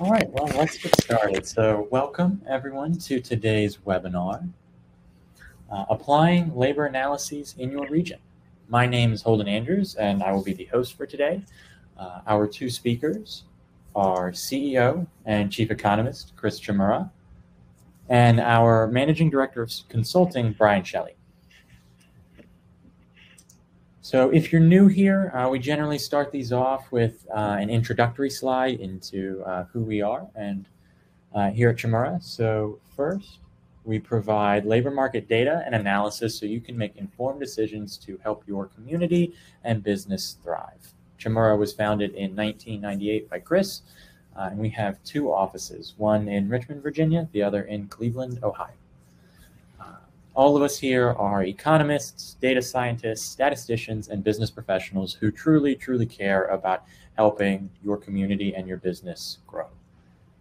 All right, well, let's get started. So welcome everyone to today's webinar, uh, Applying Labor Analyses in Your Region. My name is Holden Andrews and I will be the host for today. Uh, our two speakers are CEO and Chief Economist Chris Chmura and our Managing Director of Consulting, Bryan Shelly. So if you're new here, uh, we generally start these off with uh, an introductory slide into uh, who we are and uh, here at Chmura. So first, we provide labor market data and analysis so you can make informed decisions to help your community and business thrive. Chmura was founded in 1998 by Chris, uh, and we have two offices, one in Richmond, Virginia, the other in Cleveland, Ohio. All of us here are economists, data scientists, statisticians, and business professionals who truly, truly care about helping your community and your business grow.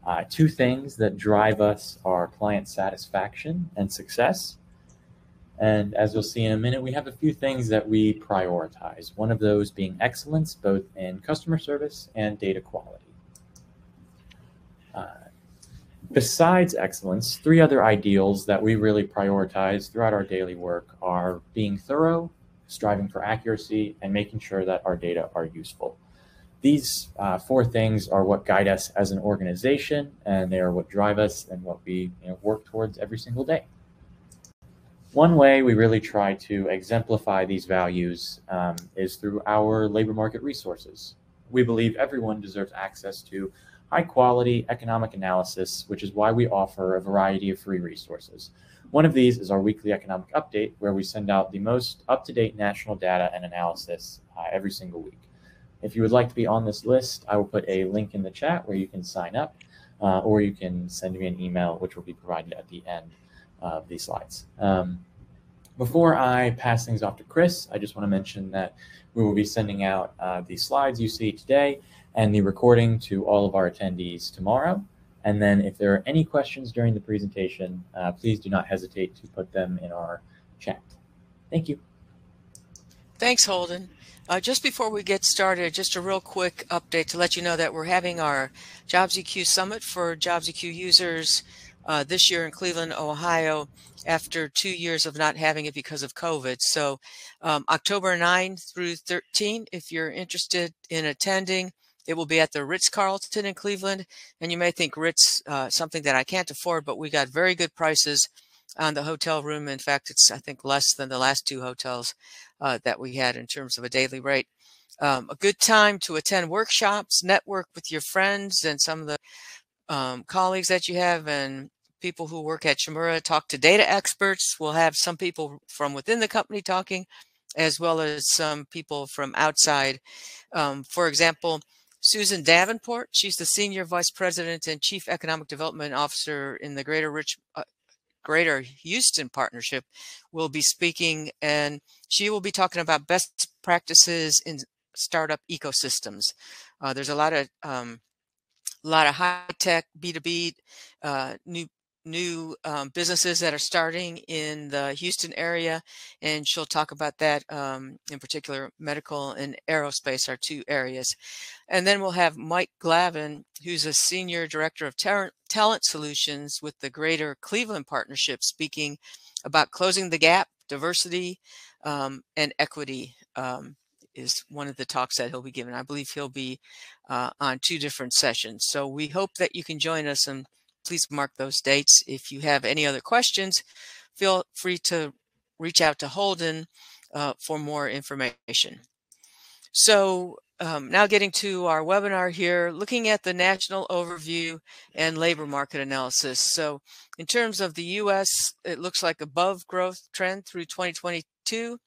Uh, two things that drive us are client satisfaction and success. And as you'll see in a minute, we have a few things that we prioritize. One of those being excellence, both in customer service and data quality. Uh, Besides excellence, three other ideals that we really prioritize throughout our daily work are being thorough, striving for accuracy, and making sure that our data are useful. These uh, four things are what guide us as an organization, and they are what drive us and what we you know, work towards every single day. One way we really try to exemplify these values um, is through our labor market resources. We believe everyone deserves access to high quality economic analysis, which is why we offer a variety of free resources. One of these is our weekly economic update, where we send out the most up to date national data and analysis uh, every single week. If you would like to be on this list, I will put a link in the chat where you can sign up, uh, or you can send me an email, which will be provided at the end of these slides. Um, before I pass things off to Chris, I just want to mention that we will be sending out uh, the slides you see today and the recording to all of our attendees tomorrow. And then if there are any questions during the presentation, uh, please do not hesitate to put them in our chat. Thank you. Thanks, Holden. Uh, just before we get started, just a real quick update to let you know that we're having our JobsEQ Summit for JobsEQ users uh, this year in Cleveland, Ohio, after two years of not having it because of COVID. So um, October 9 through 13, if you're interested in attending, it will be at the Ritz Carlton in Cleveland. And you may think Ritz, uh, something that I can't afford, but we got very good prices on the hotel room. In fact, it's, I think, less than the last two hotels uh, that we had in terms of a daily rate. Um, a good time to attend workshops, network with your friends and some of the um, colleagues that you have and people who work at Chmura, talk to data experts. We'll have some people from within the company talking, as well as some people from outside. Um, for example, Susan Davenport. She's the Senior Vice President and Chief Economic Development Officer in the Greater Rich, uh, Greater Houston Partnership, will be speaking, and she will be talking about best practices in startup ecosystems. Uh, there's a lot of um, a lot of high tech B2B uh, new new um, businesses that are starting in the Houston area, and she'll talk about that um, in particular. Medical and aerospace are two areas, and then we'll have Mike Glavin, who's a senior director of talent solutions with the Greater Cleveland Partnership, speaking about closing the gap, diversity, um, and equity. Um, is one of the talks that he'll be giving. I believe he'll be uh, on two different sessions. So we hope that you can join us and please mark those dates. If you have any other questions, feel free to reach out to Holden uh, for more information. So um, now getting to our webinar here, looking at the national overview and labor market analysis. So in terms of the U.S., it looks like above growth trend through 2022.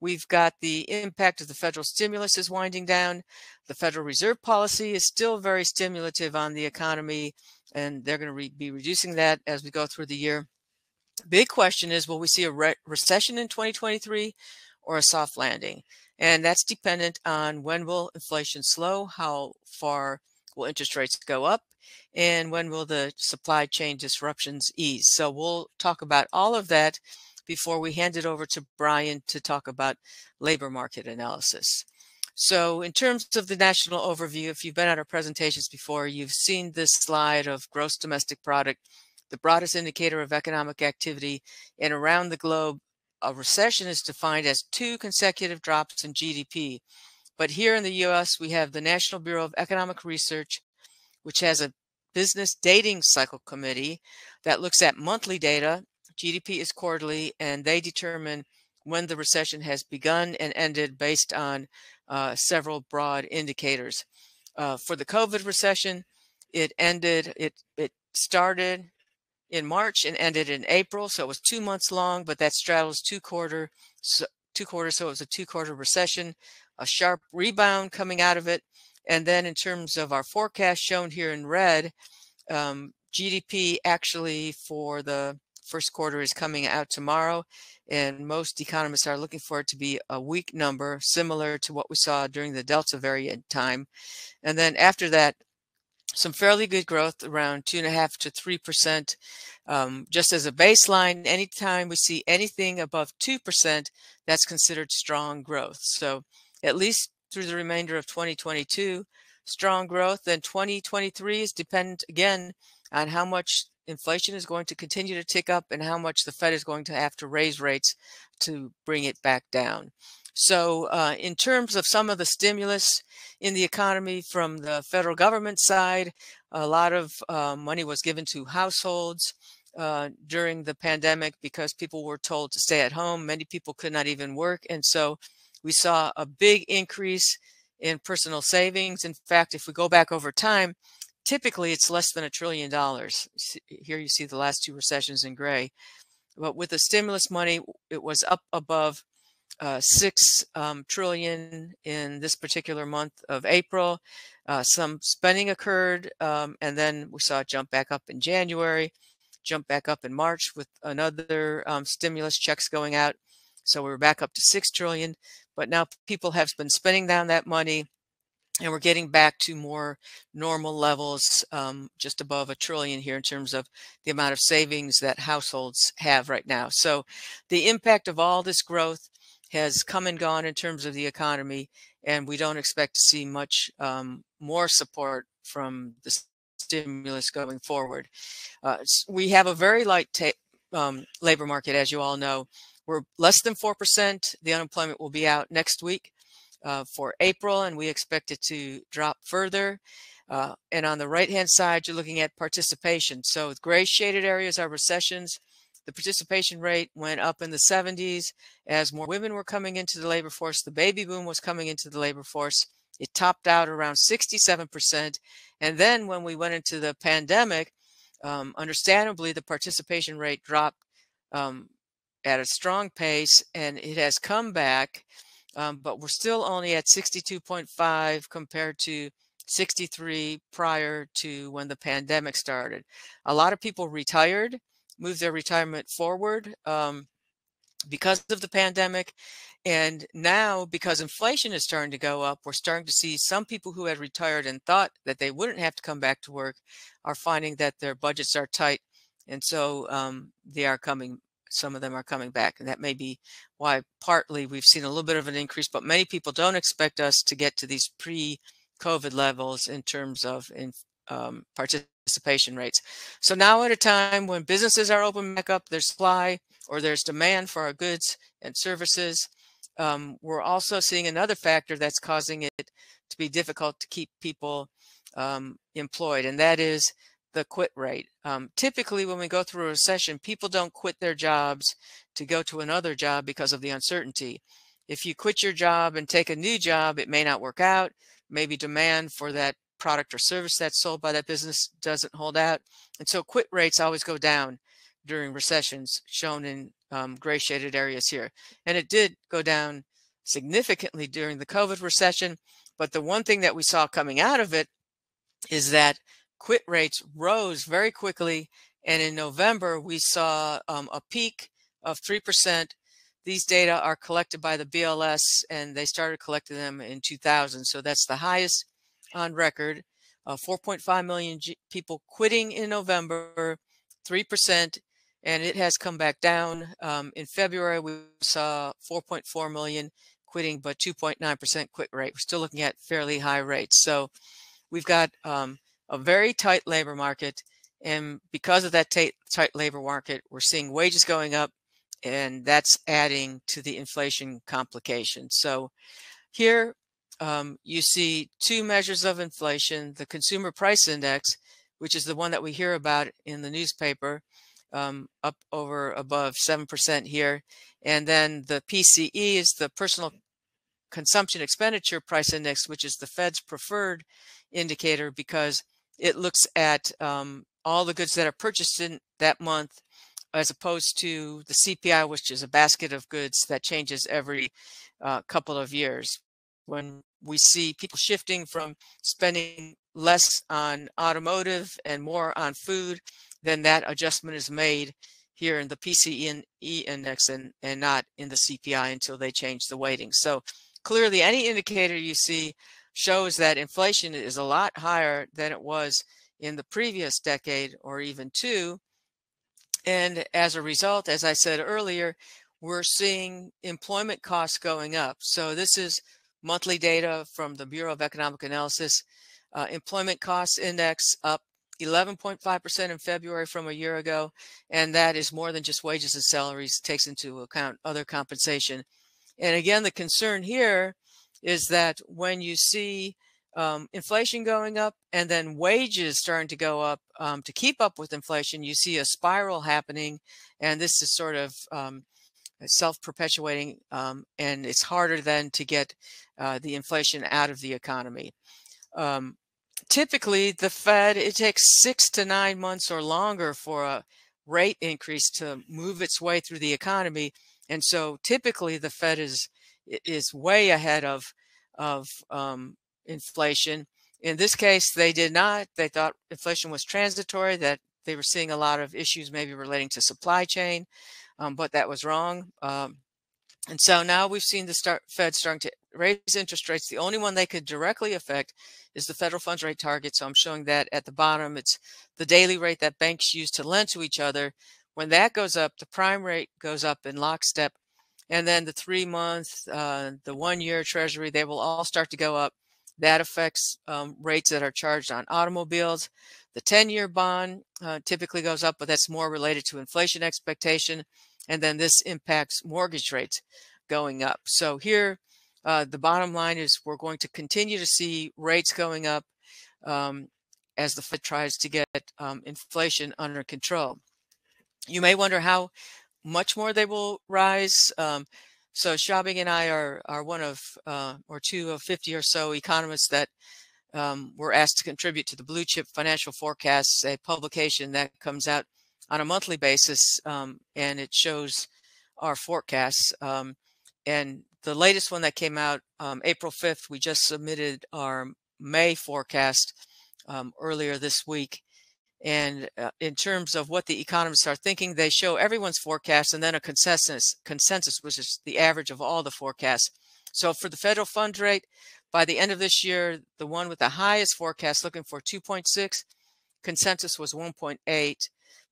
We've got the impact of the federal stimulus is winding down. The Federal Reserve policy is still very stimulative on the economy and they're going to re be reducing that as we go through the year. Big question is, will we see a re recession in 2023 or a soft landing? And that's dependent on when will inflation slow, how far will interest rates go up, and when will the supply chain disruptions ease. So we'll talk about all of that before we hand it over to Bryan to talk about labor market analysis. So in terms of the national overview, if you've been at our presentations before, you've seen this slide of gross domestic product, the broadest indicator of economic activity. And around the globe, a recession is defined as two consecutive drops in GDP. But here in the US, we have the National Bureau of Economic Research, which has a business dating cycle committee that looks at monthly data. GDP is quarterly, and they determine when the recession has begun and ended based on uh, several broad indicators. Uh, for the COVID recession, it ended, it, it started in March and ended in April. So it was two months long, but that straddles two quarter, so, two quarters. So it was a two quarter recession, a sharp rebound coming out of it. And then in terms of our forecast shown here in red, um, GDP actually for the first quarter is coming out tomorrow, and most economists are looking for it to be a weak number, similar to what we saw during the Delta variant time. And then after that, some fairly good growth around two and a half to three percent. Um, just as a baseline, anytime we see anything above two percent, that's considered strong growth. So at least through the remainder of 2022, strong growth. Then 2023 is dependent again on how much inflation is going to continue to tick up and how much the Fed is going to have to raise rates to bring it back down. So, uh, in terms of some of the stimulus in the economy from the federal government side, a lot of uh, money was given to households uh, during the pandemic because people were told to stay at home. Many people could not even work. And so we saw a big increase in personal savings. In fact, if we go back over time, typically it's less than a trillion dollars. Here you see the last two recessions in gray. But with the stimulus money, it was up above uh, six um, trillion in this particular month of April. Uh, some spending occurred, um, and then we saw it jump back up in January, jump back up in March with another um, stimulus checks going out. So we are back up to six trillion, but now people have been spending down that money and we're getting back to more normal levels, um, just above a trillion here in terms of the amount of savings that households have right now. So the impact of all this growth has come and gone in terms of the economy, and we don't expect to see much um, more support from the stimulus going forward. Uh, we have a very light um, labor market, as you all know. We're less than 4%. The unemployment will be out next week uh, for April, and we expect it to drop further. Uh, and on the right-hand side, you're looking at participation. So gray shaded areas are recessions. The participation rate went up in the 70s as more women were coming into the labor force. The baby boom was coming into the labor force. It topped out around 67%. And then when we went into the pandemic, um, understandably, the participation rate dropped um, at a strong pace and it has come back um, but we're still only at 62.5 compared to 63 prior to when the pandemic started. A lot of people retired, moved their retirement forward um, because of the pandemic. And now, because inflation is starting to go up, we're starting to see some people who had retired and thought that they wouldn't have to come back to work are finding that their budgets are tight. And so um, they are coming some of them are coming back. And that may be why partly we've seen a little bit of an increase, but many people don't expect us to get to these pre COVID levels in terms of in, um, participation rates. So now at a time when businesses are open back up, there's supply or there's demand for our goods and services. Um, we're also seeing another factor that's causing it to be difficult to keep people um, employed, and that is the quit rate. Um, typically, when we go through a recession, people don't quit their jobs to go to another job because of the uncertainty. If you quit your job and take a new job, it may not work out. Maybe demand for that product or service that's sold by that business doesn't hold out. And so quit rates always go down during recessions, shown in um, gray shaded areas here. And it did go down significantly during the COVID recession. But the one thing that we saw coming out of it is that quit rates rose very quickly. And in November, we saw um, a peak of 3%. These data are collected by the BLS and they started collecting them in 2000. So that's the highest on record. Uh, 4.5 million G people quitting in November, 3%, and it has come back down. Um, in February, we saw 4.4 million quitting, but 2.9% quit rate. We're still looking at fairly high rates. So we've got um, a very tight labor market. And because of that tight, tight labor market, we're seeing wages going up, and that's adding to the inflation complication. So here um, you see two measures of inflation the consumer price index, which is the one that we hear about in the newspaper, um, up over above 7% here. And then the PCE is the personal consumption expenditure price index, which is the Fed's preferred indicator because it looks at um, all the goods that are purchased in that month as opposed to the CPI, which is a basket of goods that changes every uh, couple of years. When we see people shifting from spending less on automotive and more on food, then that adjustment is made here in the PCE index and, and not in the CPI until they change the weighting. So clearly any indicator you see shows that inflation is a lot higher than it was in the previous decade or even two. And as a result, as I said earlier, we're seeing employment costs going up. So this is monthly data from the Bureau of Economic Analysis. Uh, employment costs index up 11.5% in February from a year ago. And that is more than just wages and salaries, takes into account other compensation. And again, the concern here is that when you see um, inflation going up and then wages starting to go up um, to keep up with inflation, you see a spiral happening. And this is sort of um, self perpetuating, um, and it's harder then to get uh, the inflation out of the economy. Um, typically, the Fed, it takes six to nine months or longer for a rate increase to move its way through the economy. And so typically the Fed is is way ahead of of um, inflation. In this case, they did not. They thought inflation was transitory, that they were seeing a lot of issues maybe relating to supply chain, um, but that was wrong. Um, and so now we've seen the start, Fed starting to raise interest rates. The only one they could directly affect is the federal funds rate target. So I'm showing that at the bottom. It's the daily rate that banks use to lend to each other. When that goes up, the prime rate goes up in lockstep and then the three month, uh, the one year treasury, they will all start to go up. That affects um, rates that are charged on automobiles. The 10 year bond uh, typically goes up, but that's more related to inflation expectation. And then this impacts mortgage rates going up. So here, uh, the bottom line is we're going to continue to see rates going up um, as the Fed tries to get um, inflation under control. You may wonder how much more they will rise. Um, so Xiaobing and I are are one of uh, or two of 50 or so economists that um, were asked to contribute to the Blue Chip Financial Forecasts, a publication that comes out on a monthly basis, um, and it shows our forecasts. Um, and the latest one that came out um, April 5th, we just submitted our May forecast um, earlier this week. And uh, in terms of what the economists are thinking, they show everyone's forecast and then a consensus, consensus, which is the average of all the forecasts. So for the federal fund rate, by the end of this year, the one with the highest forecast looking for 2.6, consensus was 1.8.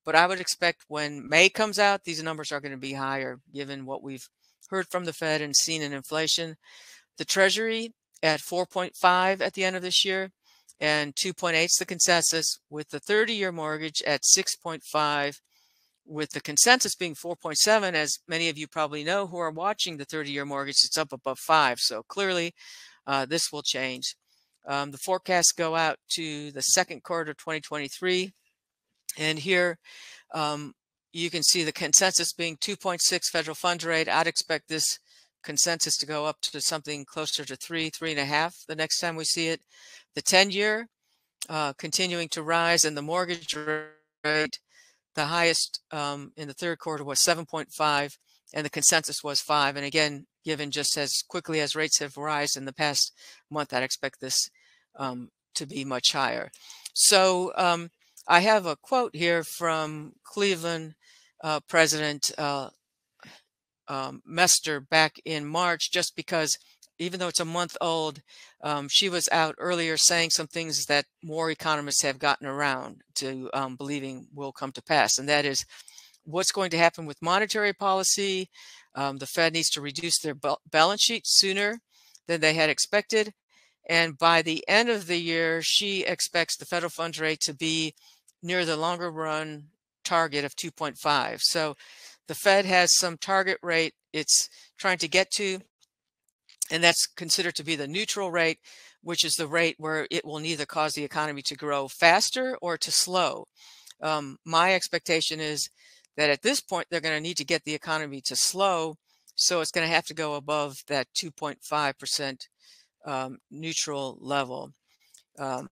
But I would expect when May comes out, these numbers are going to be higher given what we've heard from the Fed and seen in inflation. The Treasury at 4.5 at the end of this year and 2.8 is the consensus with the 30 year mortgage at 6.5 with the consensus being 4.7 as many of you probably know who are watching the 30 year mortgage it's up above 5 so clearly uh, this will change. Um, the forecasts go out to the second quarter of 2023 and here um, you can see the consensus being 2.6 federal funds rate. I'd expect this consensus to go up to something closer to three three and a half the next time we see it the 10 year uh, continuing to rise, and the mortgage rate, the highest um, in the third quarter was 7.5, and the consensus was 5. And again, given just as quickly as rates have risen in the past month, I'd expect this um, to be much higher. So um, I have a quote here from Cleveland uh, President uh, um, Mester back in March, just because even though it's a month old, um, she was out earlier saying some things that more economists have gotten around to um, believing will come to pass. And that is what's going to happen with monetary policy. Um, the Fed needs to reduce their balance sheet sooner than they had expected. And by the end of the year, she expects the federal funds rate to be near the longer run target of 2.5. So the Fed has some target rate it's trying to get to, and that's considered to be the neutral rate, which is the rate where it will neither cause the economy to grow faster or to slow. Um, my expectation is that at this point, they're going to need to get the economy to slow. So it's going to have to go above that 2.5% um, neutral level. Um,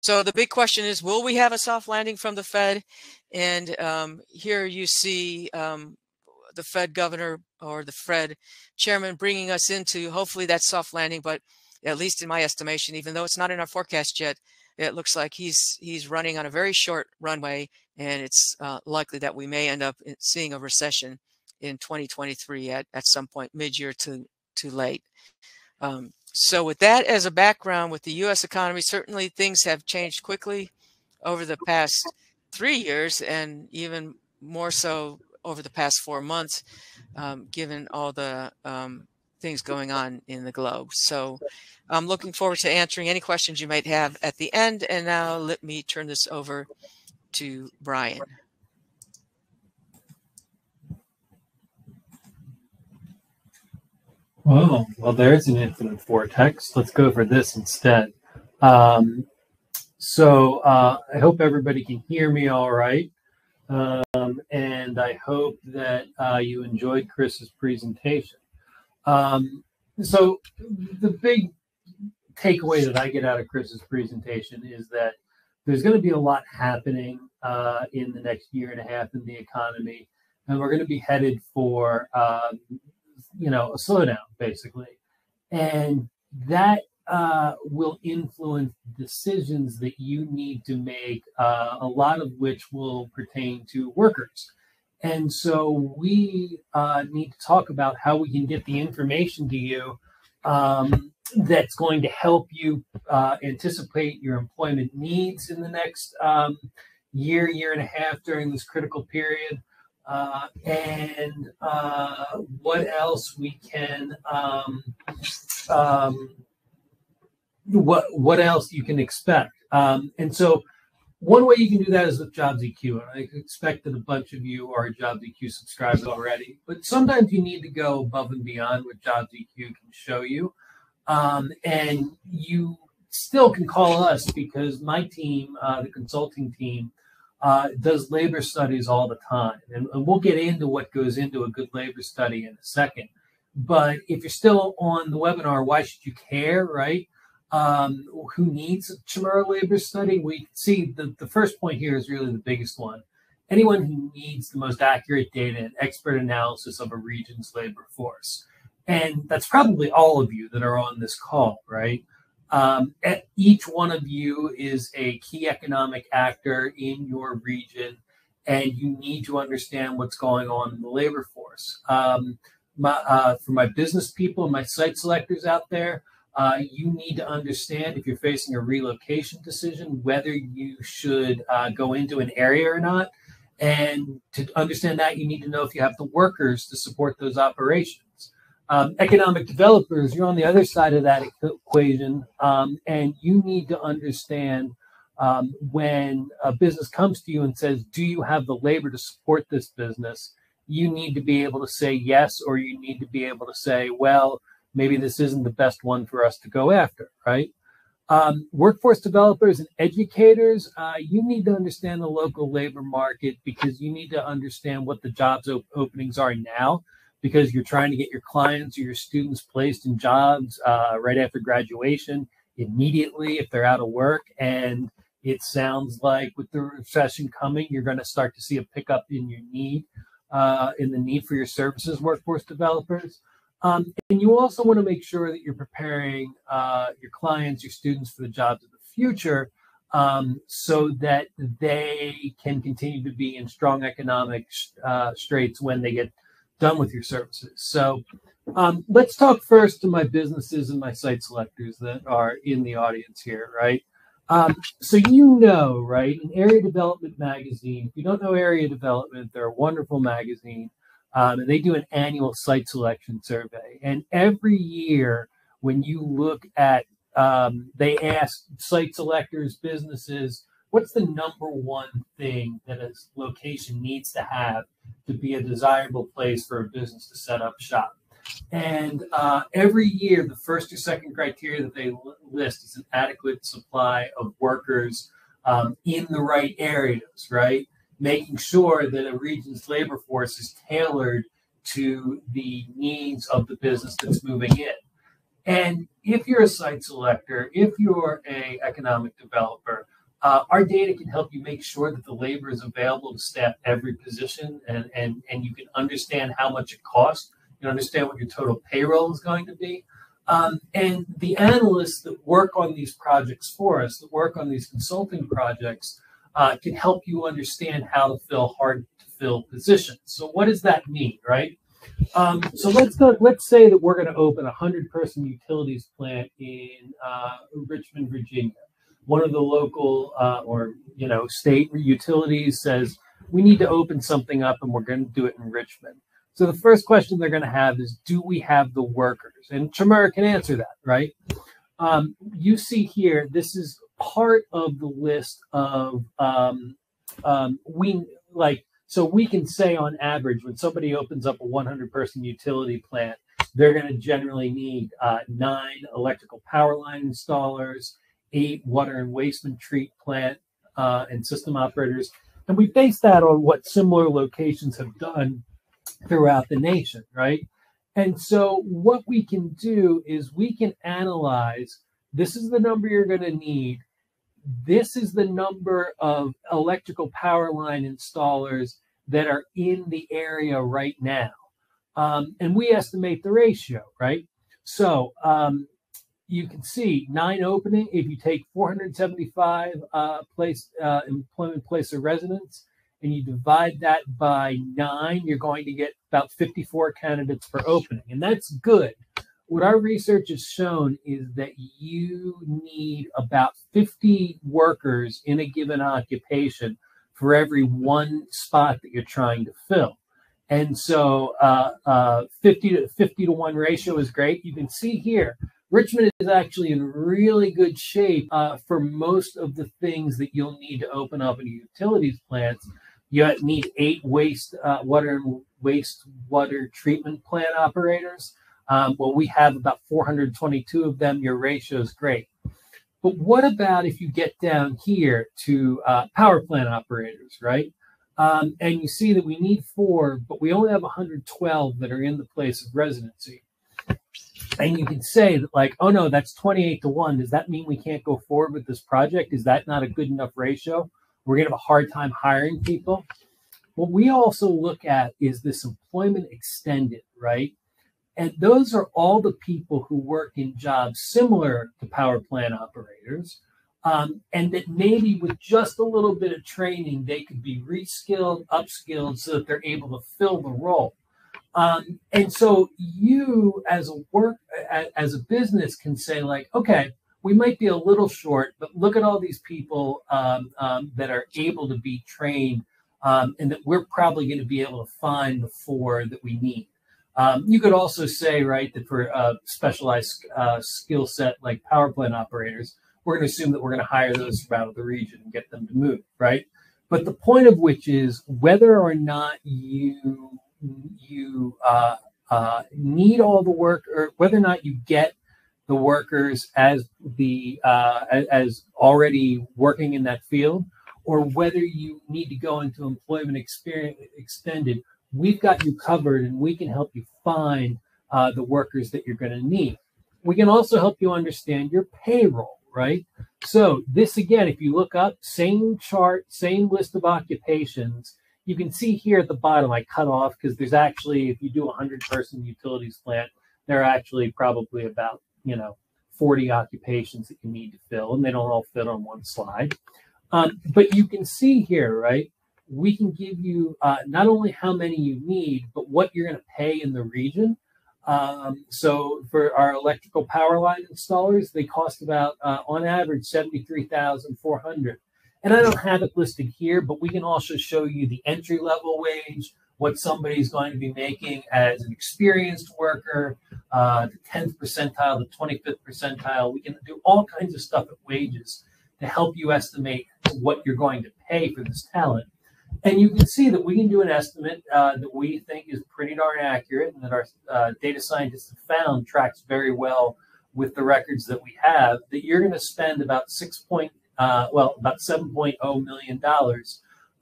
so the big question is, will we have a soft landing from the Fed? And um, here you see um, the Fed governor or the Fed chairman bringing us into hopefully that soft landing. But at least in my estimation, even though it's not in our forecast yet, it looks like he's he's running on a very short runway, and it's uh, likely that we may end up seeing a recession in 2023 at, at some point mid-year to too late. Um, so with that as a background with the U.S. economy, certainly things have changed quickly over the past three years and even more so over the past four months, um, given all the um, things going on in the globe. So I'm looking forward to answering any questions you might have at the end. And now let me turn this over to Bryan. Oh, well, there's an infinite vortex. Let's go for this instead. Um, so uh, I hope everybody can hear me all right. Um, and I hope that uh, you enjoyed Chris's presentation. Um, so the big takeaway that I get out of Chris's presentation is that there's going to be a lot happening uh, in the next year and a half in the economy, and we're going to be headed for um, you know, a slowdown basically. And that uh, will influence decisions that you need to make, uh, a lot of which will pertain to workers. And so we uh, need to talk about how we can get the information to you um, that's going to help you uh, anticipate your employment needs in the next um, year, year and a half during this critical period uh, and uh, what else we can um, um, what what else you can expect um, and so one way you can do that is with JobsEQ and i expect that a bunch of you are JobsEQ subscribers already but sometimes you need to go above and beyond what JobsEQ can show you um, and you still can call us because my team uh, the consulting team uh, does labor studies all the time. And, and, we'll get into what goes into a good labor study in a second. But if you're still on the webinar, why should you care, right? Um, who needs a Chmura labor study? We see the, the first point here is really the biggest one. Anyone who needs the most accurate data and expert analysis of a region's labor force. And that's probably all of you that are on this call, right? Um, each one of you is a key economic actor in your region, and you need to understand what's going on in the labor force. Um, my, uh, for my business people, and my site selectors out there, uh, you need to understand if you're facing a relocation decision whether you should uh, go into an area or not. And to understand that, you need to know if you have the workers to support those operations um, economic developers, you're on the other side of that equation, um, and you need to understand um, when a business comes to you and says, "Do you have the labor to support this business?" You need to be able to say yes, or you need to be able to say, "Well, maybe this isn't the best one for us to go after." Right? Um, workforce developers and educators, uh, you need to understand the local labor market because you need to understand what the jobs op- openings are now because you're trying to get your clients or your students placed in jobs uh, right after graduation immediately if they're out of work. And it sounds like with the recession coming, you're going to start to see a pickup in your need, uh, in the need for your services, workforce developers. Um, and you also want to make sure that you're preparing uh, your clients, your students for the jobs of the future um, so that they can continue to be in strong economic uh, straits when they get done with your services. So um, let's talk first to my businesses and my site selectors that are in the audience here, right? Um, so you know, right? In Area Development Magazine, if you don't know Area Development, they're a wonderful magazine, um, and they do an annual site selection survey. And every year, when you look at, um, they ask site selectors, businesses, what's the number one thing that a location needs to have to be a desirable place for a business to set up shop? And uh, every year, the first or second criteria that they list is an adequate supply of workers um, in the right areas, right? Making sure that a region's labor force is tailored to the needs of the business that's moving in. And if you're a site selector, if you're a economic developer, uh, our data can help you make sure that the labor is available to staff every position and, and, and you can understand how much it costs you understand what your total payroll is going to be. Um, and the analysts that work on these projects for us, that work on these consulting projects, uh, can help you understand how to fill hard to fill positions. So what does that mean, right? Um, so let's go. Let's say that we're going to open a hundred person utilities plant in uh, Richmond, Virginia. One of the local uh, or you know state utilities says we need to open something up, and we're going to do it in Richmond. So the first question they're going to have is, do we have the workers? And Chmura can answer that, right? Um, you see here, this is part of the list of um, um, we like. So we can say on average, when somebody opens up a 100 person utility plant, they're going to generally need uh, nine electrical power line installers, eight water and waste treat plant uh, and system operators. And we base that on what similar locations have done throughout the nation, right? And so what we can do is we can analyze this is the number you're going to need. This is the number of electrical power line installers that are in the area right now. Um, and we estimate the ratio, right? So um, you can see nine opening. If you take 475 uh, place uh, employment place of residence, and you divide that by nine, you're going to get about 54 candidates per opening. And that's good. What our research has shown is that you need about 50 workers in a given occupation for every one spot that you're trying to fill. And so uh, uh, 50 to 50 to 1 ratio is great. You can see here, Richmond is actually in really good shape uh, for most of the things that you'll need to open up in utilities plants you need eight waste uh, water and waste water treatment plant operators. Um, well, we have about 422 of them. Your ratio is great. But what about if you get down here to uh, power plant operators, right? Um, and you see that we need four, but we only have 112 that are in the place of residency. And you can say that, like, oh no, that's 28 to 1. Does that mean we can't go forward with this project? Is that not a good enough ratio? We're going to have a hard time hiring people. What we also look at is this employment extended, right? And those are all the people who work in jobs similar to power plant operators. Um, and that maybe with just a little bit of training, they could be reskilled, upskilled so that they're able to fill the role. Um, and so you as a work as a business can say like, okay, we might be a little short, but look at all these people um, um, that are able to be trained um, and that we're probably going to be able to find the four that we need. Um, you could also say, right, that for a specialized uh, skill set like power plant operators, we're going to assume that we're going to hire those from out of the region and get them to move, right? But the point of which is whether or not you you uh, uh, need all the work, or whether or not you get the workers as the uh, as already working in that field, or whether you need to go into employment experience extended, we've got you covered, and we can help you find uh, the workers that you're going to need. We can also help you understand your payroll, right? So this again, if you look up, same chart, same list of occupations. You can see here at the bottom, I cut off because there's actually, if you do a 100 person utilities plant, there are actually probably about you know 40 occupations that you need to fill, and they don't all fit on one slide. Um, but you can see here, right? We can give you uh, not only how many you need, but what you're going to pay in the region. Um, so for our electrical power line installers, they cost about uh, on average seventy three thousand four hundred. And I don't have it listed here, but we can also show you the entry level wage, what somebody's going to be making as an experienced worker, uh, the 10th percentile, the 25th percentile. We can do all kinds of stuff at wages to help you estimate what you're going to pay for this talent. And you can see that we can do an estimate uh, that we think is pretty darn accurate and that our uh, data scientists have found tracks very well with the records that we have, that you're going to spend about six point, uh, well, about $7.0 million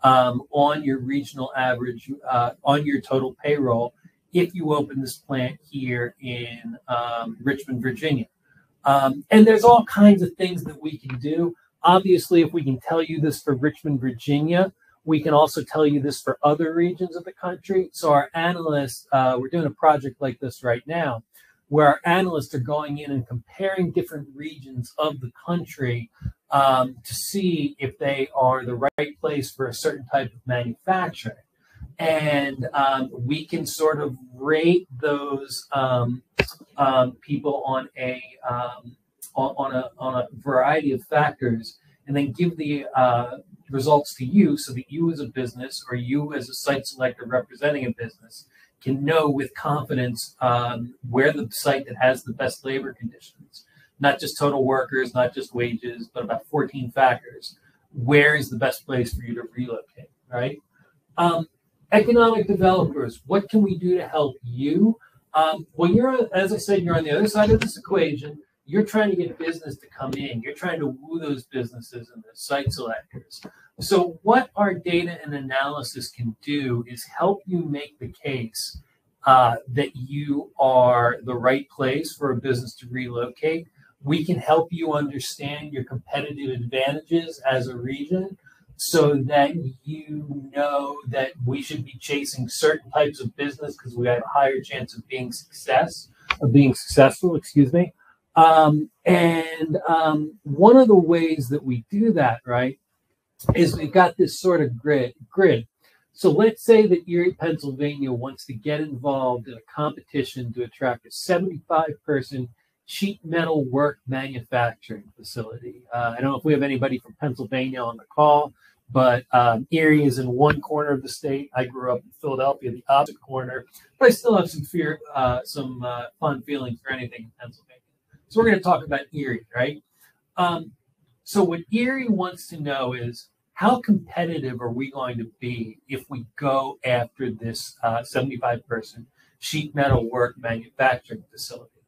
um, on your regional average, uh, on your total payroll, if you open this plant here in um, Richmond, Virginia. Um, and there's all kinds of things that we can do. Obviously, if we can tell you this for Richmond, Virginia, we can also tell you this for other regions of the country. So our analysts, uh, we're doing a project like this right now, where our analysts are going in and comparing different regions of the country um, to see if they are the right place for a certain type of manufacturing. And um, we can sort of rate those um, um people on a um, on, a on a variety of factors, and then give the uh, results to you so that you as a business or you as a site selector representing a business can know with confidence um, where the site that has the best labor conditions, not just total workers, not just wages, but about 14 factors. Where is the best place for you to relocate, right? Um, economic developers, what can we do to help you? Um, well, you're, as I said, you're on the other side of this equation you're trying to get business to come in. You're trying to woo those businesses and the site selectors. So, what our data and analysis can do is help you make the case uh, that you are the right place for a business to relocate. We can help you understand your competitive advantages as a region so that you know that we should be chasing certain types of business because we have a higher chance of being success of being successful excuse me um, and um, one of the ways that we do that, right, is we've got this sort of grid. Grid. So let's say that Erie, Pennsylvania wants to get involved in a competition to attract a 75-person sheet metal work manufacturing facility. Uh, I don't know if we have anybody from Pennsylvania on the call, but um, Erie is in one corner of the state. I grew up in Philadelphia, the opposite corner, but I still have some fear, uh, some uh, fun feelings for anything in Pennsylvania. So we're going to talk about Erie, right? Um, so what Erie wants to know is how competitive are we going to be if we go after this uh, 75 person sheet metal work manufacturing facility?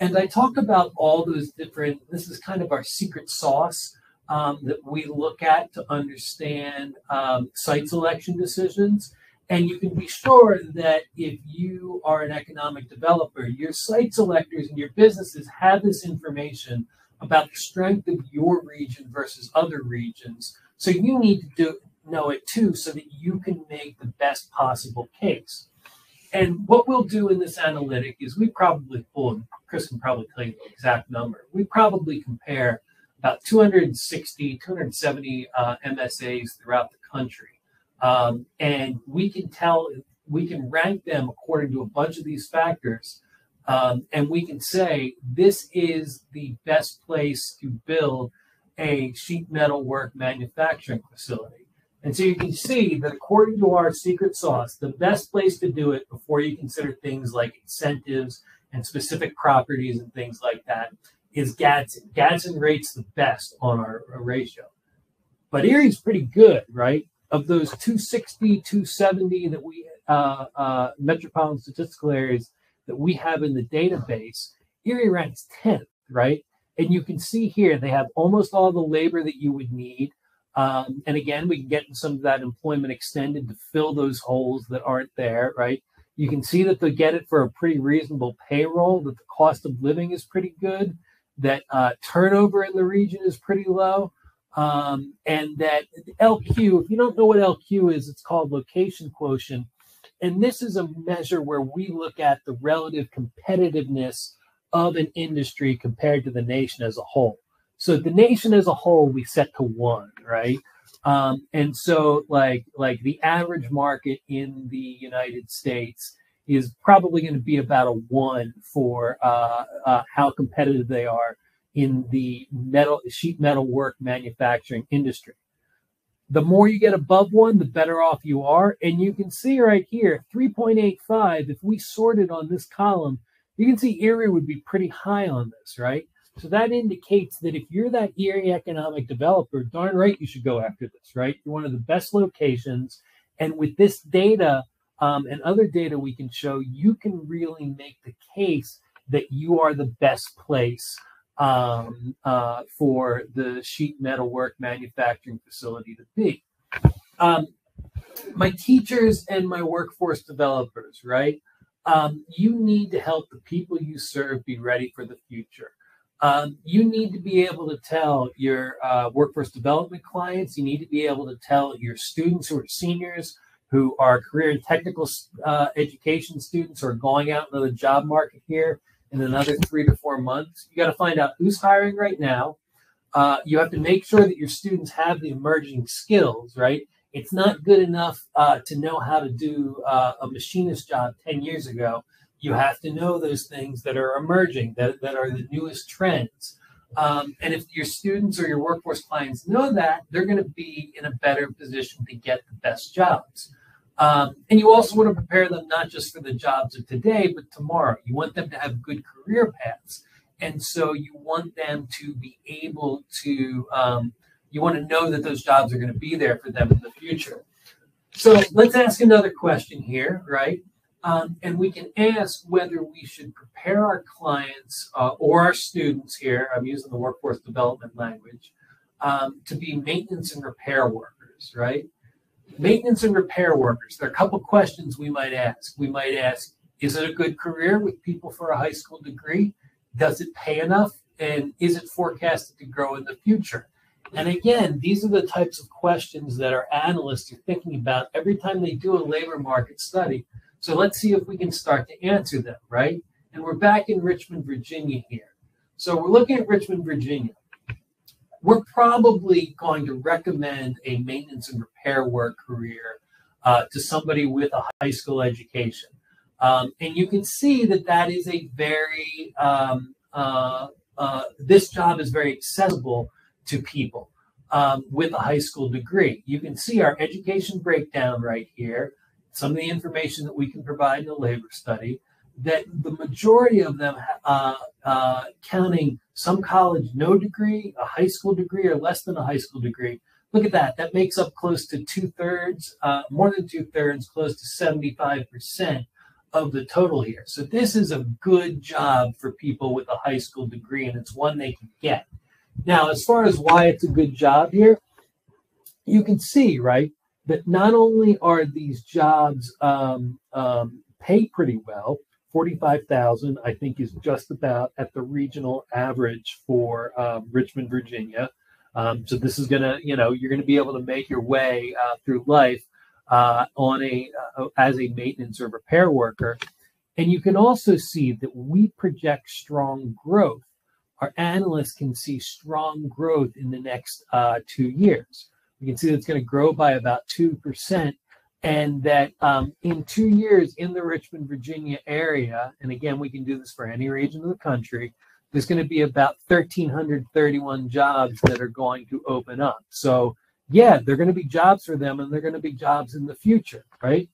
And I talk about all those different, this is kind of our secret sauce um, that we look at to understand um, site selection decisions. And you can be sure that if you are an economic developer, your site selectors and your businesses have this information about the strength of your region versus other regions. So you need to do, know it too so that you can make the best possible case. And what we'll do in this analytic is we probably pull, and Chris can probably tell you the exact number, we probably compare about 260, 270 uh, MSAs throughout the country. Um, and we can tell, we can rank them according to a bunch of these factors. Um, and we can say this is the best place to build a sheet metal work manufacturing facility. And so you can see that according to our secret sauce, the best place to do it before you consider things like incentives and specific properties and things like that is Gadsden. Gadsden rates the best on our, our ratio. But Erie's pretty good, right? of those 260, 270 that we uh, uh, metropolitan statistical areas that we have in the database, Erie ranks 10th, right? And you can see here they have almost all the labor that you would need. Um, and again, we can get some of that employment extended to fill those holes that aren't there, right? You can see that they get it for a pretty reasonable payroll, that the cost of living is pretty good, that uh, turnover in the region is pretty low. Um, and that LQ, if you don't know what LQ is, it's called location quotient. And this is a measure where we look at the relative competitiveness of an industry compared to the nation as a whole. So the nation as a whole, we set to one, right? Um, and so like like the average market in the United States is probably going to be about a one for uh, uh, how competitive they are in the metal sheet metal work manufacturing industry. The more you get above one, the better off you are. And you can see right here, 3.85, if we sorted on this column, you can see Erie would be pretty high on this, right? So that indicates that if you're that Erie economic developer, darn right you should go after this, right? You're one of the best locations. And with this data um, and other data we can show, you can really make the case that you are the best place um, uh, for the sheet metal work manufacturing facility to be. Um, my teachers and my workforce developers, right? Um, you need to help the people you serve be ready for the future. Um, you need to be able to tell your uh, workforce development clients, you need to be able to tell your students who are seniors, who are career and technical uh, education students who are going out into the job market here in another three to four months. You got to find out who's hiring right now. Uh, you have to make sure that your students have the emerging skills, right? It's not good enough uh, to know how to do uh, a machinist job 10 years ago. You have to know those things that are emerging, that, that are the newest trends. Um, and if your students or your workforce clients know that, they're going to be in a better position to get the best jobs. Um, and you also want to prepare them not just for the jobs of today, but tomorrow. You want them to have good career paths. And so you want them to be able to, um, you want to know that those jobs are going to be there for them in the future. So let's ask another question here, right? Um, and we can ask whether we should prepare our clients uh, or our students here, I'm using the workforce development language, um, to be maintenance and repair workers, right? Maintenance and repair workers. There are a couple questions we might ask. We might ask, is it a good career with people for a high school degree? Does it pay enough? And is it forecasted to grow in the future? And again, these are the types of questions that our analysts are thinking about every time they do a labor market study. So let's see if we can start to answer them, right? And we're back in Richmond, Virginia here. So we're looking at Richmond, Virginia we're probably going to recommend a maintenance and repair work career uh, to somebody with a high school education. Um, and you can see that that is a very, um, uh, uh, this job is very accessible to people um, with a high school degree. You can see our education breakdown right here, some of the information that we can provide in the labor study that the majority of them, uh, uh, counting some college no degree, a high school degree, or less than a high school degree. Look at that. That makes up close to two thirds, uh, more than two thirds, close to 75% of the total here. So this is a good job for people with a high school degree, and it's one they can get. Now, as far as why it's a good job here, you can see, right, that not only are these jobs um, um, pay pretty well, 45,000, I think, is just about at the regional average for um, Richmond, Virginia. Um, so this is going to, you know, you're going to be able to make your way uh, through life uh, on a uh, as a maintenance or repair worker. And you can also see that we project strong growth. Our analysts can see strong growth in the next uh, two years. We can see that it's going to grow by about 2% and that um, in two years in the Richmond, Virginia area, and again, we can do this for any region of the country, there's going to be about 1,331 jobs that are going to open up. So, yeah, they're going to be jobs for them and they're going to be jobs in the future, right?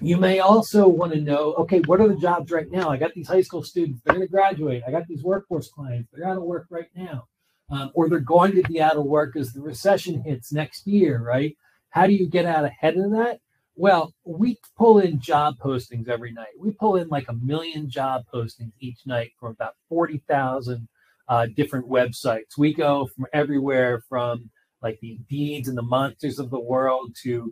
You may also want to know okay, what are the jobs right now? I got these high school students, they're going to graduate. I got these workforce clients, they're out of work right now. Um, or they're going to be out of work as the recession hits next year, right? How do you get out ahead of that? Well, we pull in job postings every night. We pull in like a million job postings each night from about 40,000 uh, different websites. We go from everywhere from like the Indeeds and the Monsters of the world to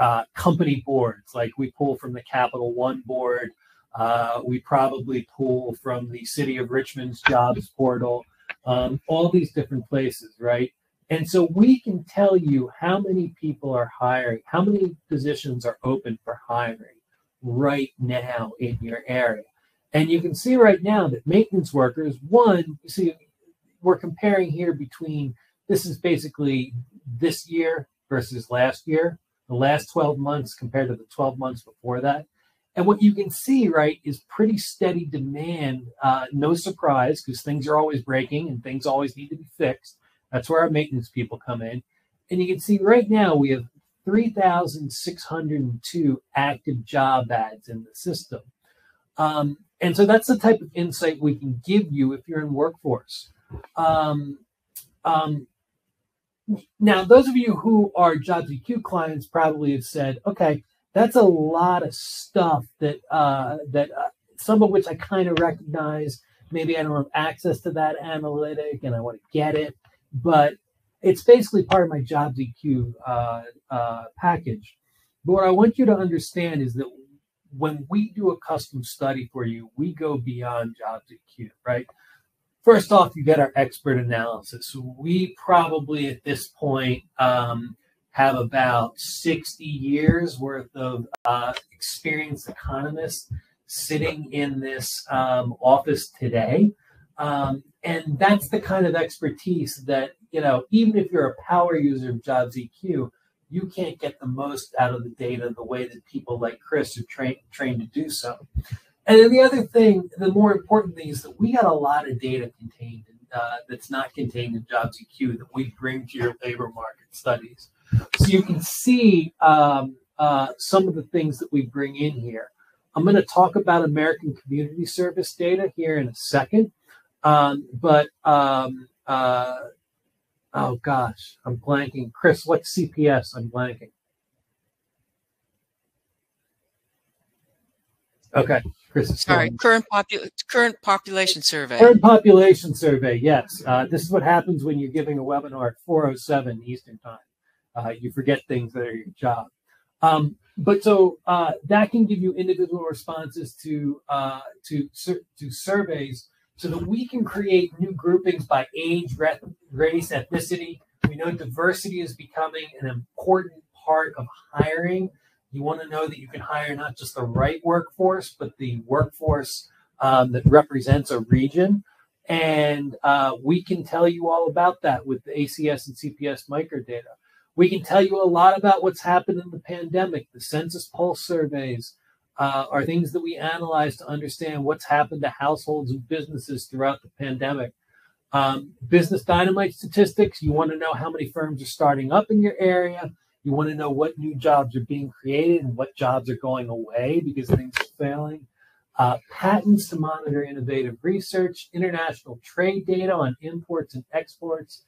uh, company boards. Like we pull from the Capital One board. Uh, we probably pull from the City of Richmond's jobs portal. Um, all these different places, right? And so we can tell you how many people are hiring, how many positions are open for hiring right now in your area. And you can see right now that maintenance workers, one, you see, we're comparing here between this is basically this year versus last year, the last 12 months compared to the 12 months before that. And what you can see, right, is pretty steady demand. Uh, no surprise, because things are always breaking and things always need to be fixed. That's where our maintenance people come in. And you can see right now we have 3,602 active job ads in the system. Um, and so that's the type of insight we can give you if you're in workforce. Um, um, now, those of you who are JobsEQ clients probably have said, okay, that's a lot of stuff that uh, that uh, some of which I kind of recognize. Maybe I don't have access to that analytic and I want to get it, but it's basically part of my JobsEQ uh, uh, package. But what I want you to understand is that when we do a custom study for you, we go beyond JobsEQ, right? First off, you get our expert analysis. We probably at this point um, have about 60 years worth of uh, experienced economists sitting in this um, office today. Um, and that's the kind of expertise that, you know, even if you're a power user of JobsEQ, you can't get the most out of the data the way that people like Chris are tra- trained to do so. And then the other thing, the more important thing is that we got a lot of data contained uh, that's not contained in JobsEQ that we bring to your labor market studies. So you can see um, uh, some of the things that we bring in here. I'm going to talk about American Community Service data here in a second. Um, but, um, uh, oh gosh, I'm blanking. Chris, what's CPS? I'm blanking. Okay, Chris is Sorry, current, popu- current population survey. Current population survey, yes. Uh, this is what happens when you're giving a webinar at 407 Eastern Time uh, you forget things that are your job. Um, but so uh, that can give you individual responses to uh, to to surveys, so that we can create new groupings by age, race, ethnicity. We know diversity is becoming an important part of hiring. You want to know that you can hire not just the right workforce, but the workforce um, that represents a region. And uh, we can tell you all about that with the ACS and CPS microdata. We can tell you a lot about what's happened in the pandemic. The census pulse surveys uh, are things that we analyze to understand what's happened to households and businesses throughout the pandemic. Um, business dynamics statistics, you want to know how many firms are starting up in your area. You want to know what new jobs are being created and what jobs are going away because things are failing. Uh, patents to monitor innovative research, international trade data on imports and exports,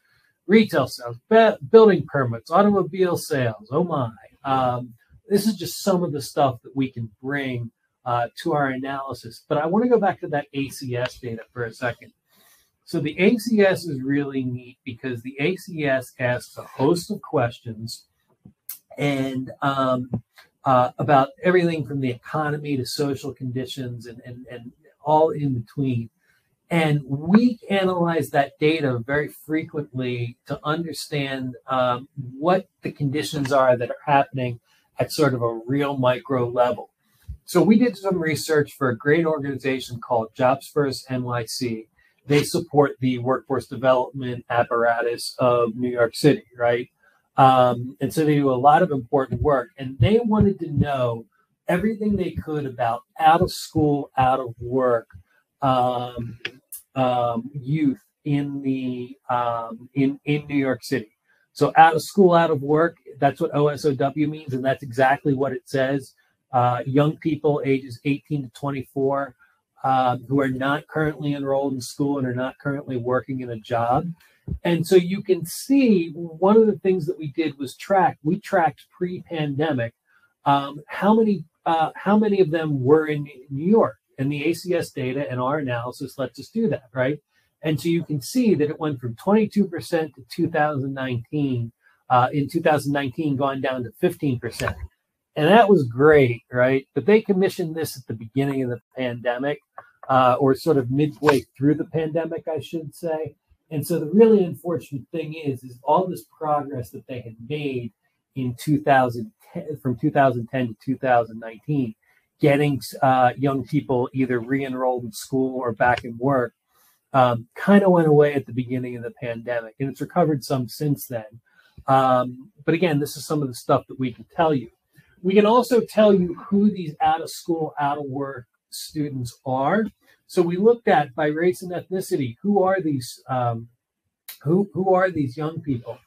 retail sales, be- building permits, automobile sales. Oh my. Um, this is just some of the stuff that we can bring uh, to our analysis. But I want to go back to that ACS data for a second. So the ACS is really neat because the ACS asks a host of questions and um, uh, about everything from the economy to social conditions and, and, and all in between. And we analyze that data very frequently to understand um, what the conditions are that are happening at sort of a real micro level. So we did some research for a great organization called Jobs First NYC. They support the workforce development apparatus of New York City, right? Um, and so they do a lot of important work. And they wanted to know everything they could about out of school, out of work um, um, youth in the um, in in New York City. So out of school, out of work. That's what OSOW means, and that's exactly what it says. Uh, young people ages 18 to 24 uh, who are not currently enrolled in school and are not currently working in a job. And so you can see one of the things that we did was track. We tracked pre-pandemic um, how many uh, how many of them were in New York. And the ACS data and our analysis lets us do that, right? And so you can see that it went from 22% to 2019, uh, in 2019, gone down to 15%. And that was great, right? But they commissioned this at the beginning of the pandemic, uh, or sort of midway through the pandemic, I should say. And so the really unfortunate thing is, is all this progress that they had made in 2010, from 2010 to 2019 getting uh, young people either re-enrolled in school or back in work um, kind of went away at the beginning of the pandemic, and it's recovered some since then. Um, but again, this is some of the stuff that we can tell you. We can also tell you who these out of school, out of work students are. So we looked at by race and ethnicity, who are these um, who who are these young people?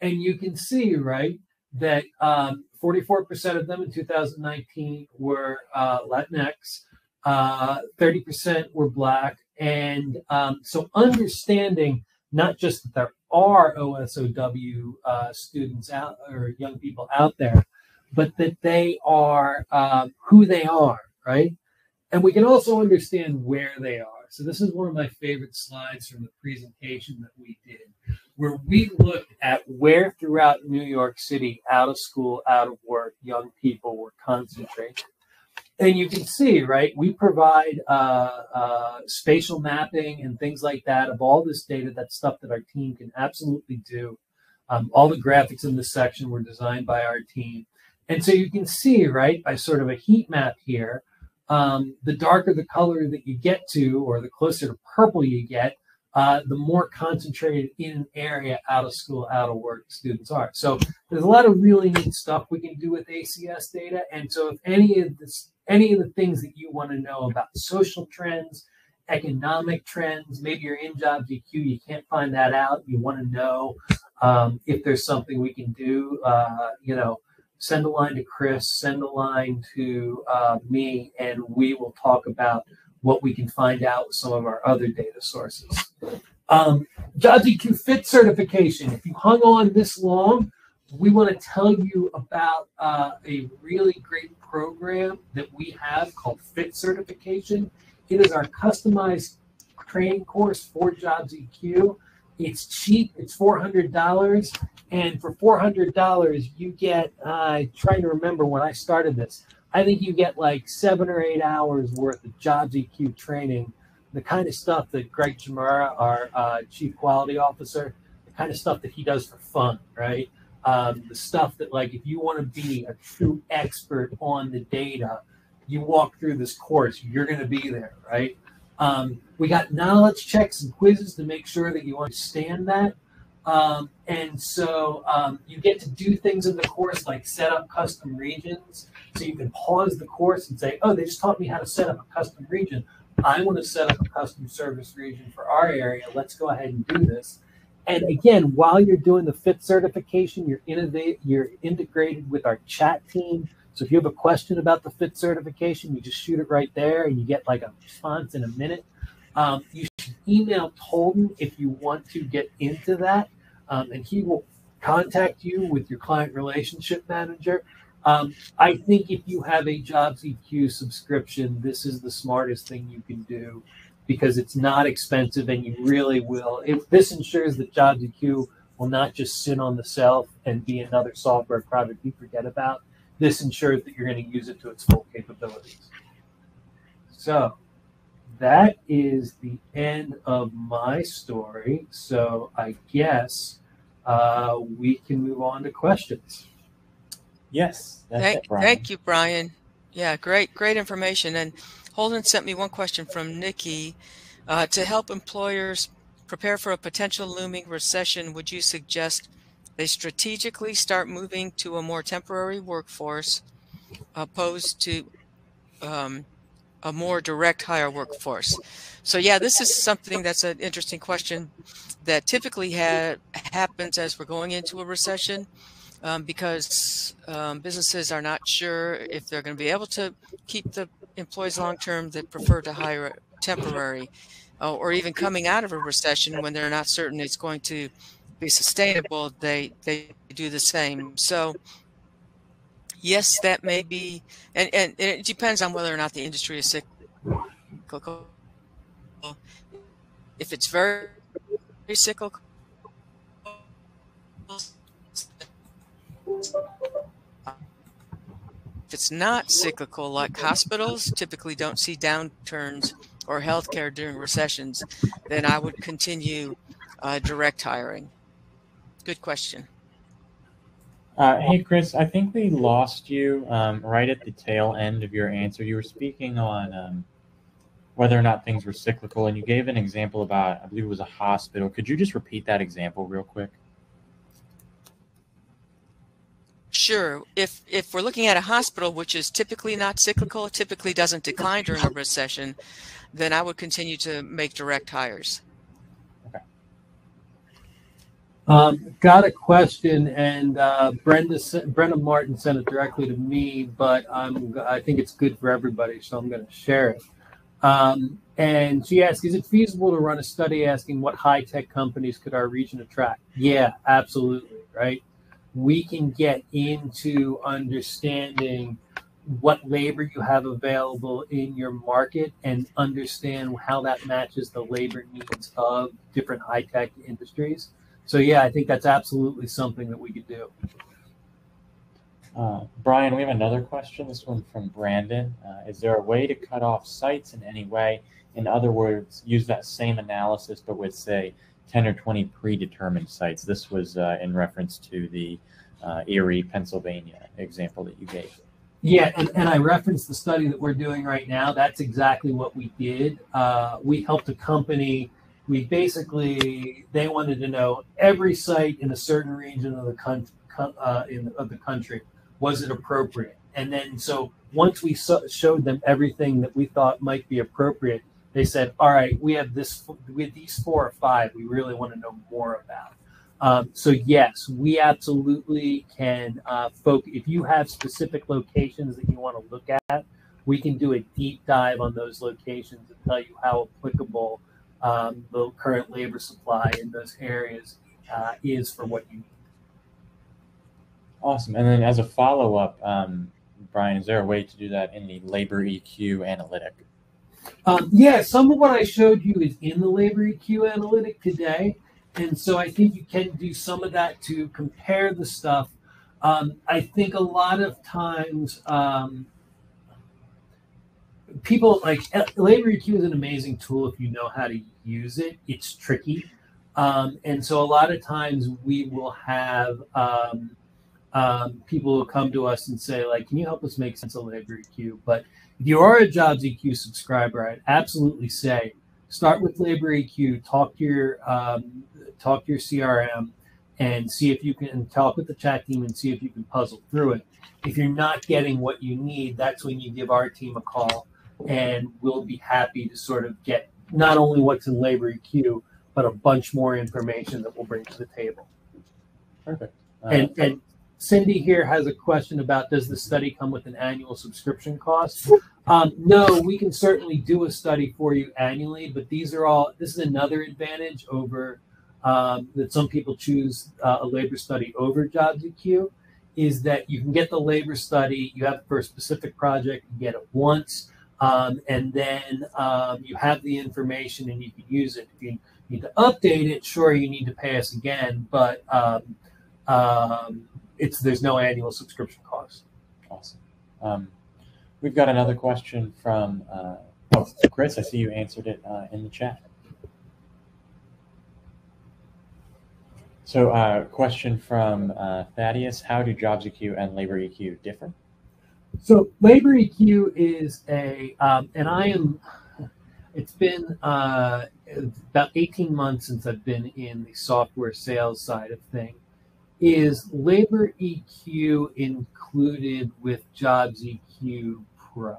And you can see, right, that um, 44% of them in 2019 were uh, Latinx, uh, 30% were Black. And um, so understanding not just that there are OSOW uh, students out or young people out there, but that they are uh, who they are, right? And we can also understand where they are. So this is one of my favorite slides from the presentation that we did, where we looked at where throughout New York City, out of school, out of work, young people were concentrated. And you can see, right, we provide uh, uh, spatial mapping and things like that of all this data. That's stuff that our team can absolutely do. Um, all the graphics in this section were designed by our team. And so you can see, right, by sort of a heat map here, um, the darker the color that you get to, or the closer to purple you get, uh, the more concentrated in an area out of school, out of work students are. So there's a lot of really neat stuff we can do with ACS data. And so if any of this, any of the things that you want to know about social trends, economic trends, maybe you're in job EQ, you can't find that out, you want to know um, if there's something we can do, uh, you know, send a line to Chris, send a line to uh, me, and we will talk about what we can find out with some of our other data sources. Um, JobsEQ Fit certification. If you hung on this long, we want to tell you about uh, a really great program that we have called Fit Certification. It is our customized training course for JobsEQ. It's cheap. It's four hundred dollars, and for four hundred dollars, you get. Uh, trying to remember when I started this. I think you get like seven or eight hours worth of JobsEQ training, the kind of stuff that Greg Chmura, our uh, chief quality officer, the kind of stuff that he does for fun, right? Um, the stuff that like if you want to be a true expert on the data, you walk through this course, you're going to be there, right? Um, we got knowledge checks and quizzes to make sure that you understand that. Um, and so um, you get to do things in the course like set up custom regions. So you can pause the course and say, oh, they just taught me how to set up a custom region. I want to set up a custom service region for our area. Let's go ahead and do this. And again, while you're doing the FIT certification, you're innovate, you're integrated with our chat team. So if you have a question about the FIT certification, you just shoot it right there and you get like a response in a minute. Um, you should email Holden if you want to get into that, um, and he will contact you with your client relationship manager. Um, I think if you have a JobsEQ subscription, this is the smartest thing you can do because it's not expensive and you really will. This ensures that JobsEQ will not just sit on the shelf and be another software product you forget about. This ensures that you're going to use it to its full capabilities. So that is the end of my story. So I guess uh, we can move on to questions. Yes. Thank, it, thank you, Bryan. Yeah, great, great information. And Holden sent me one question from Nikki. Uh, to help employers prepare for a potential looming recession, would you suggest they strategically start moving to a more temporary workforce opposed to um, a more direct hire workforce? So yeah, this is something that's an interesting question that typically ha happens as we're going into a recession um, because um, businesses are not sure if they're going to be able to keep the employees long term that prefer to hire temporary uh, or even coming out of a recession when they're not certain it's going to be sustainable they they do the same so yes that may be and, and it depends on whether or not the industry is cyclical if it's very, very cyclical if it's not cyclical, like hospitals typically don't see downturns or healthcare during recessions, then I would continue uh, direct hiring. Good question. Uh, hey, Chris, I think we lost you um, right at the tail end of your answer. You were speaking on um, whether or not things were cyclical, and you gave an example about, I believe it was a hospital. Could you just repeat that example real quick? Sure. If if we're looking at a hospital, which is typically not cyclical, typically doesn't decline during a recession, then I would continue to make direct hires. Um, got a question, and uh, Brenda Brenda Martin sent it directly to me, but I'm I think it's good for everybody, so I'm going to share it. Um, and she asked, "Is it feasible to run a study asking what high tech companies could our region attract?" Yeah, absolutely. Right. We can get into understanding what labor you have available in your market and understand how that matches the labor needs of different high tech industries so yeah, I think that's absolutely something that we could do. Uh, Bryan, we have another question. This one from Brandon. Uh, is there a way to cut off sites in any way? In other words, use that same analysis, but with say 10 or 20 predetermined sites. This was uh, in reference to the uh, Erie, Pennsylvania example that you gave. Yeah, and, and I referenced the study that we're doing right now. That's exactly what we did. Uh, we helped a company we basically they wanted to know every site in a certain region of the country uh, in of the country was it appropriate? And then so once we so- showed them everything that we thought might be appropriate they said all right we have this have these four or five we really want to know more about. Um, so yes we absolutely can uh, focus if you have specific locations that you want to look at we can do a deep dive on those locations and tell you how applicable um, the current labor supply in those areas uh, is for what you need. Awesome. And then as a follow up, um, Bryan, is there a way to do that in the labor EQ analytic? Um, yeah, some of what I showed you is in the labor EQ analytic today. And so I think you can do some of that to compare the stuff. Um, I think a lot of times um, people like labor EQ is an amazing tool if you know how to use it. It's tricky. Um, and so a lot of times we will have um, um, people who come to us and say, like, can you help us make sense of labor EQ? But if you are a JobsEQ subscriber, I'd absolutely say start with labor EQ, talk to your um, talk to your CRM, and see if you can talk with the chat team and see if you can puzzle through it. If you're not getting what you need, that's when you give our team a call, and we'll be happy to sort of get not only what's in labor EQ, but a bunch more information that we'll bring to the table. Perfect. Uh, and, and Cindy here has a question about does the study come with an annual subscription cost? Um, no, we can certainly do a study for you annually, but these are all, this is another advantage over um, that some people choose uh, a labor study over JobsEQ is that you can get the labor study, you have it for a specific project, you get it once, um, and then um, you have the information and you can use it. If you need to update it, sure, you need to pay us again, but um, um it's there's no annual subscription cost. Awesome. Um, we've got another question from uh, oh, Chris. I see you answered it uh, in the chat. So, uh, question from uh, Thaddeus: How do JobsEQ and Labor EQ differ? So labor EQ is a, um, and I am. It's been uh, about 18 months since I've been in the software sales side of thing. Is labor EQ included with JobsEQ Pro?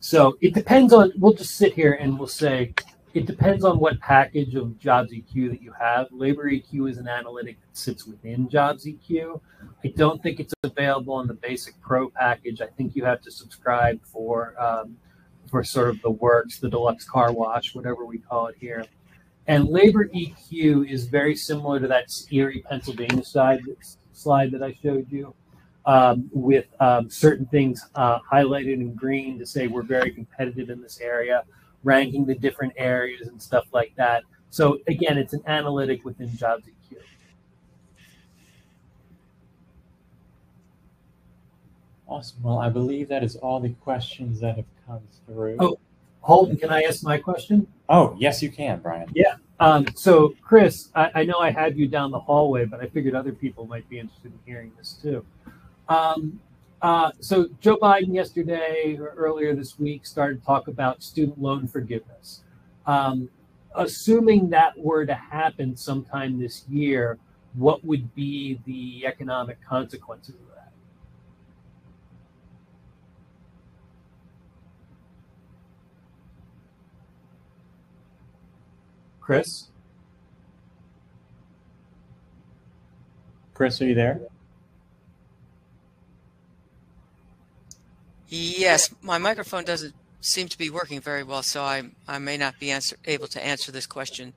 So it depends on. We'll just sit here and we'll say it depends on what package of JobsEQ that you have. Labor EQ is an analytic that sits within JobsEQ. I don't think it's available on the basic Pro package. I think you have to subscribe for um, for sort of the works, the deluxe car wash, whatever we call it here. And Labor EQ is very similar to that Erie, Pennsylvania side slide that I showed you, um, with um, certain things uh, highlighted in green to say we're very competitive in this area ranking the different areas and stuff like that. So again, it's an analytic within JobsEQ. Awesome. Well, I believe that is all the questions that have come through. Oh, Holden, can I ask my question? Oh, yes, you can, Bryan. Yeah. Um, so, Chris, I, I, know I had you down the hallway, but I figured other people might be interested in hearing this too. Um, uh, so Joe Biden yesterday or earlier this week started to talk about student loan forgiveness. Um, assuming that were to happen sometime this year, what would be the economic consequences of that? Chris? Chris, are you there? Yes, my microphone doesn't seem to be working very well, so I, I may not be answer, able to answer this question.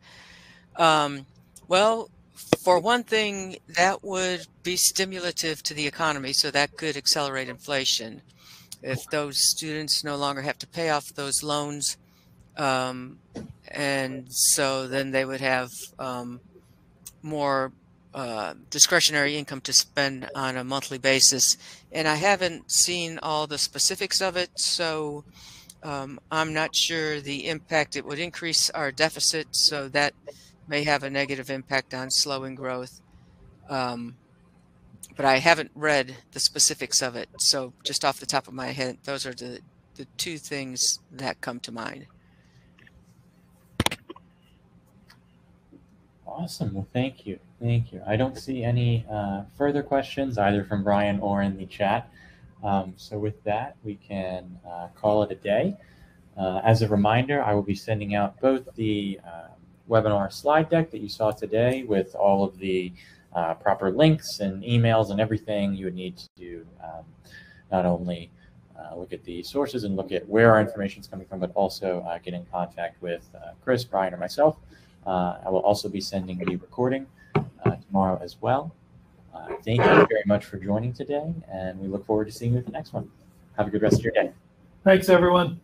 Um, well, for one thing, that would be stimulative to the economy, so that could accelerate inflation. If those students no longer have to pay off those loans, um, and so then they would have um, more uh, discretionary income to spend on a monthly basis. And I haven't seen all the specifics of it, so um, I'm not sure the impact. It would increase our deficit, so that may have a negative impact on slowing growth. Um, but I haven't read the specifics of it. So just off the top of my head, those are the, the two things that come to mind. Awesome. Well, thank you. Thank you. I don't see any uh, further questions either from Bryan or in the chat. Um, so with that, we can uh, call it a day. Uh, as a reminder, I will be sending out both the uh, webinar slide deck that you saw today with all of the uh, proper links and emails and everything you would need to um, not only uh, look at the sources and look at where our information is coming from, but also get in contact with Chris, Bryan, or myself I will also be sending the recording uh, tomorrow as well. Uh, thank you very much for joining today, and we look forward to seeing you at the next one. Have a good rest of your day. Thanks, everyone.